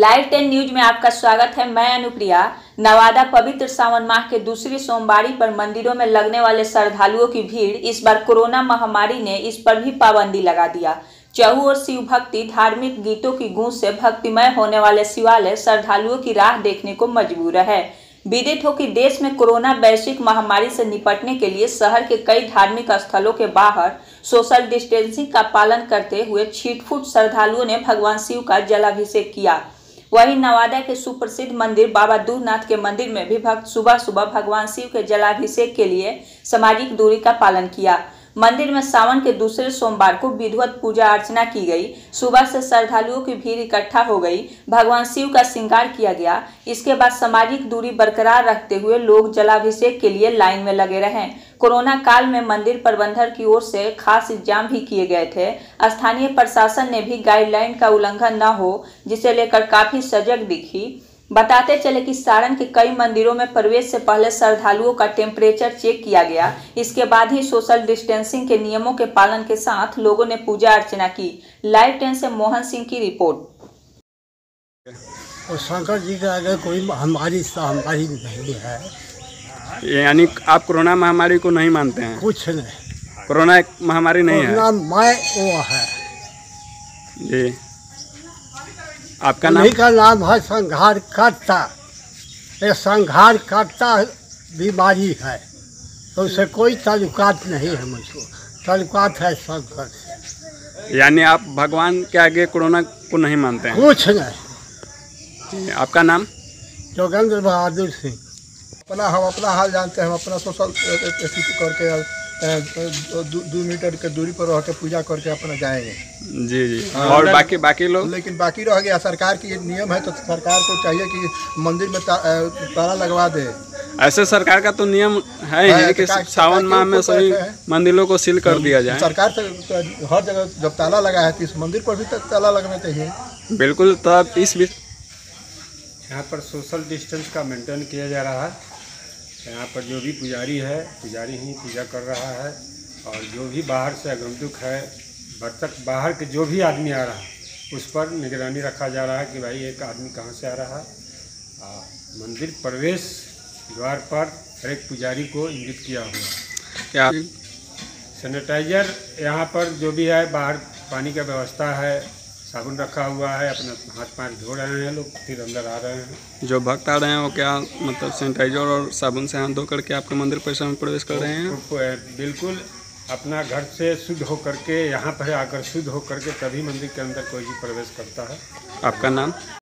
Live ten news में आपका स्वागत है। मैं अनुप्रिया। नवादा पवित्र सावन माह के दूसरी सोमवारी पर मंदिरों में लगने वाले श्रद्धालुओं की भीड़, इस बार कोरोना महामारी ने इस पर भी पाबंदी लगा दिया। चहु और शिव भक्ति धार्मिक गीतों की गूंज से भक्तिमय होने वाले शिवालय श्रद्धालुओं की राह देखने को मजबूर है। विदित हो कि देश में कोरोना वैश्विक महामारी से निपटने के लिए शहर के कई धार्मिक स्थलों के बाहर सोशल डिस्टेंसिंग का पालन करते हुए छीटफूट श्रद्धालुओं ने भगवान शिव का जलाभिषेक किया। वहीं नवादा के सुप्रसिद्ध मंदिर बाबा दूरनाथ के मंदिर में भी भक्त सुबह सुबह भगवान शिव के जलाभिषेक के लिए सामाजिक दूरी का पालन किया। मंदिर में सावन के दूसरे सोमवार को विधिवत पूजा अर्चना की गई। सुबह से श्रद्धालुओं की भीड़ इकट्ठा हो गई। भगवान शिव का श्रृंगार किया गया। इसके बाद सामाजिक दूरी बरकरार रखते हुए लोग जलाभिषेक के लिए लाइन में लगे रहे। कोरोना काल में मंदिर प्रबंधन की ओर से खास इंतज़ाम भी किए गए थे। स्थानीय प्रशासन ने भी गाइडलाइन का उल्लंघन न हो, जिसे लेकर काफ़ी सजग दिखी। बताते चले कि सारण के कई मंदिरों में प्रवेश से पहले श्रद्धालुओं का टेम्परेचर चेक किया गया। इसके बाद ही सोशल डिस्टेंसिंग के नियमों के पालन के साथ लोगों ने पूजा अर्चना की। लाइव टेन से मोहन सिंह की रिपोर्ट। और शंकर जी के आगे कोई हमारी हमारी नहीं है यानी आप कोरोना महामारी को नहीं मानते हैं? कुछ नहीं। कोरोना महामारी नहीं है? मैं वो है। जी। आपका नाम? का नाम है संघार करता ये संघार करता बीमारी है। तो उसे कोई ताल्लुकात नहीं है मुझको। ताल्लुकात है संकट से यानी आप भगवान के आगे कोरोना को नहीं मानते हैं? कुछ नहीं। आपका नाम? जोगेंद्र बहादुर सिंह। अपना हम अपना हाल जानते हैं हम अपना सोशल स्थिति करके दू मीटर के दूरी पर रह के पूजा करके अपना जाएँगे। जी जी। और बाकी बाकी लोग? लेकिन बाकी रह गया सरकार की नियम है तो सरकार को चाहिए कि मंदिर में ता, ताला लगवा दे। ऐसे सरकार का तो नियम है है, ही कि सरकार- सावन माह में सभी ऊपर है। मंदिरों को सील कर दिया जाए। सरकार से तो हर जगह जब ताला लगा है तो इस मंदिर पर भी तो ताला लगना चाहिए। बिल्कुल तब इस विष- यहाँ पर सोशल डिस्टेंस का मेंटेन किया जा रहा है। यहाँ पर जो भी पुजारी है पुजारी ही पूजा कर रहा है और जो भी बाहर से आगंतुक है बर्तक बाहर के जो भी आदमी आ रहा है उस पर निगरानी रखा जा रहा है कि भाई एक आदमी कहाँ से आ रहा है। आ, मंदिर प्रवेश द्वार पर हर एक पुजारी को इंगित किया हुआ क्या? सैनिटाइजर यहाँ पर जो भी है बाहर पानी का व्यवस्था है साबुन रखा हुआ है अपना हाथ पैर धो रहे हैं लोग फिर अंदर आ रहे हैं। जो भक्त आ रहे हैं वो क्या मतलब सैनिटाइजर और साबुन से हाथ धो करके आपके मंदिर परिसर में प्रवेश कर रहे हैं? तो, बिल्कुल अपना घर से शुद्ध होकर के यहाँ पर आकर शुद्ध होकर के तभी मंदिर के अंदर कोई भी प्रवेश करता है। आपका नाम?